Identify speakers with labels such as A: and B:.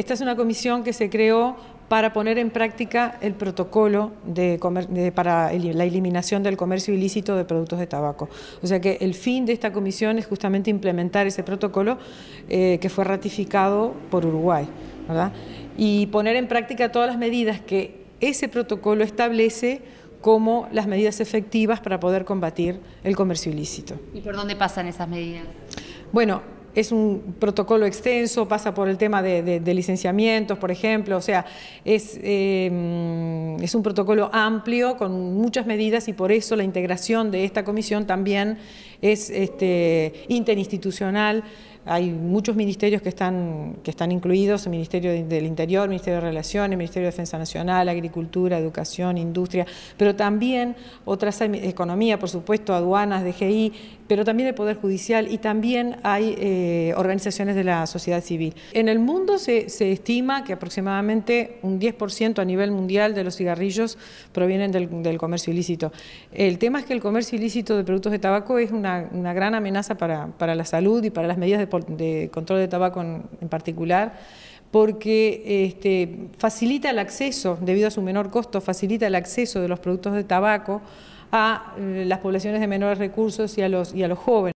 A: Esta es una comisión que se creó para poner en práctica el protocolo de para la eliminación del comercio ilícito de productos de tabaco. O sea que el fin de esta comisión es justamente implementar ese protocolo eh, que fue ratificado por Uruguay y poner en práctica todas las medidas que ese protocolo establece como las medidas efectivas para poder combatir el comercio ilícito.
B: ¿Y por dónde pasan esas medidas?
A: Bueno, es un protocolo extenso, pasa por el tema de, licenciamientos, por ejemplo, o sea, es, eh, es un protocolo amplio con muchas medidas y por eso la integración de esta comisión también es este, interinstitucional hay muchos ministerios que están, que están incluidos, el Ministerio del Interior, Ministerio de Relaciones, Ministerio de Defensa Nacional, Agricultura, Educación, Industria, pero también otras, economía, por supuesto, aduanas, DGI, pero también el Poder Judicial y también hay eh, organizaciones de la sociedad civil. En el mundo se, estima que aproximadamente un 10% a nivel mundial de los cigarrillos provienen del, comercio ilícito. El tema es que el comercio ilícito de productos de tabaco es una, gran amenaza para, para la salud y para las medidas de de control de tabaco en, particular, porque este, facilita el acceso, debido a su menor costo, facilita el acceso de los productos de tabaco a eh, las poblaciones de menores recursos y a los, y a los jóvenes.